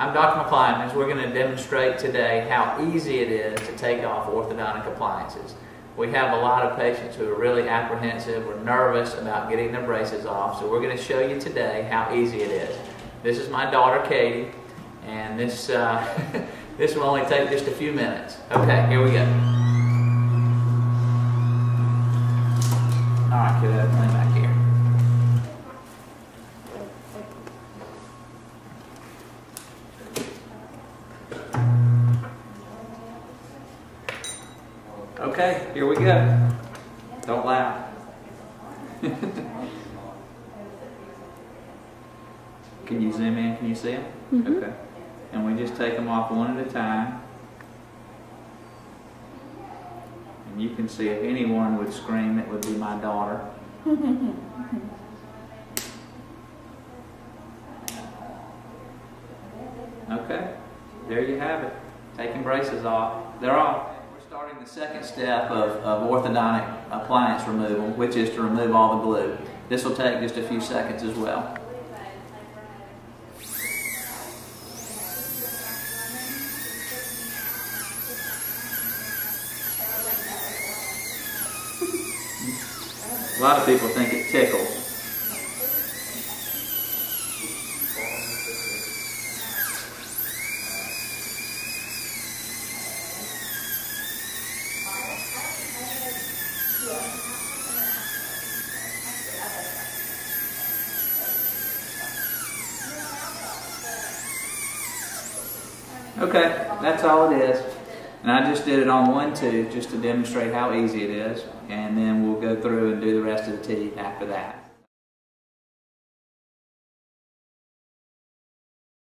I'm Dr. McClymonds. We're going to demonstrate today how easy it is to take off orthodontic appliances. We have a lot of patients who are really apprehensive or nervous about getting their braces off, so we're going to show you today how easy it is. This is my daughter Katie, and this, uh, this will only take just a few minutes. Okay, here we go. Okay, here we go. Don't laugh. Can you zoom in? Can you see them? Mhm. Okay. And we just take them off one at a time. And you can see if anyone would scream, it would be my daughter. Okay, there you have it. Taking braces off. They're off. Starting the second step of, of orthodontic appliance removal, which is to remove all the glue. This will take just a few seconds as well. A lot of people think it tickles. Okay, that's all it is. And I just did it on one tooth just to demonstrate how easy it is. And then we'll go through and do the rest of the teeth after that.